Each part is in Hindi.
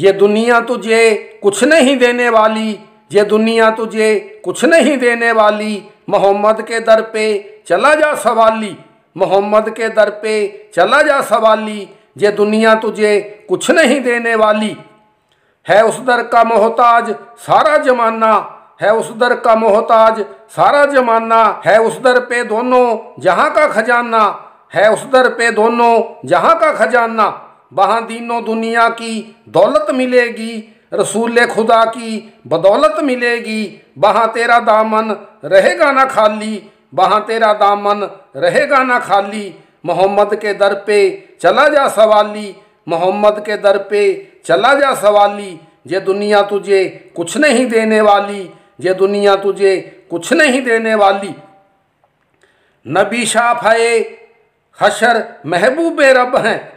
ये दुनिया तुझे कुछ नहीं देने वाली, ये दुनिया तुझे कुछ नहीं देने वाली। मोहम्मद के दर पे चला जा सवाली, मोहम्मद के दर पे चला जा सवाली, ये दुनिया तुझे कुछ नहीं देने वाली। है उस दर का मोहताज सारा जमाना, है उस दर का मोहताज सारा जमाना। है उस दर पे दोनों जहाँ का खजाना, है उस दर पे दोनों जहाँ का खजाना। वहाँ दीनों दुनिया की दौलत मिलेगी, रसूल खुदा की बदौलत मिलेगी। वहाँ तेरा दामन रहेगा ना खाली, वहाँ तेरा दामन रहेगा ना खाली। मोहम्मद के दर पे चला जा सवाली, मोहम्मद के दर पे चला जा सवाली। ये दुनिया तुझे कुछ नहीं देने वाली ये दुनिया तुझे कुछ नहीं देने वाली। नबी शाफे हशर महबूब रब हैं।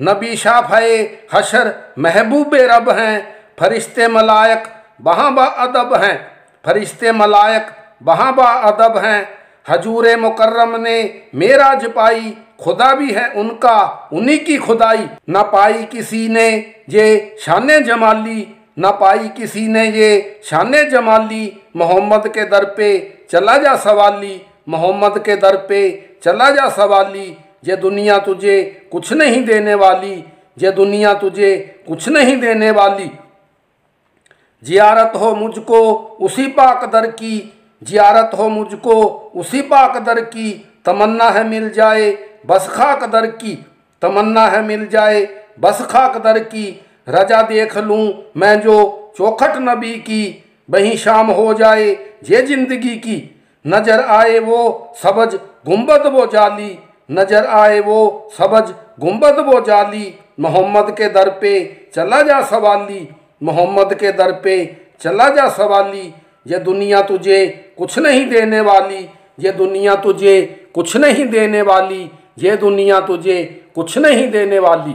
नबी शाफे हशर महबूब रब हैं, फरिश्ते मलायक वहाँ बा अदब हैं। फरिश्ते मलायक वहाँ बा अदब हैं। हजूर मुकर्रम ने मेराज पाई, खुदा भी है उनका, उन्हीं की खुदाई। न पाई किसी ने ये शान जमाली, न पाई किसी ने ये शान जमाली। मोहम्मद के दर पे चला जा सवाली, मोहम्मद के दर पे चला जा सवाली। ये दुनिया तुझे कुछ नहीं देने वाली ये दुनिया तुझे कुछ नहीं देने वाली। जियारत हो मुझको उसी पाक दर की, जियारत हो मुझको उसी पाक दर की, तमन्ना है मिल जाए बस खाक दर की, तमन्ना है मिल जाए बस खाक दर की। रजा देख लूँ मैं जो चौखट नबी की, वहीं शाम हो जाए ये ज़िंदगी की। नज़र आए वो सबज गुंबद वो जाली। नज़र आए वो सबज गुंबद वो जाली। मोहम्मद के दर पे चला जा सवाली। मोहम्मद के दर पे चला जा सवाली। ये दुनिया तुझे कुछ नहीं देने वाली। ये दुनिया तुझे कुछ नहीं देने वाली। ये दुनिया तुझे कुछ नहीं देने वाली।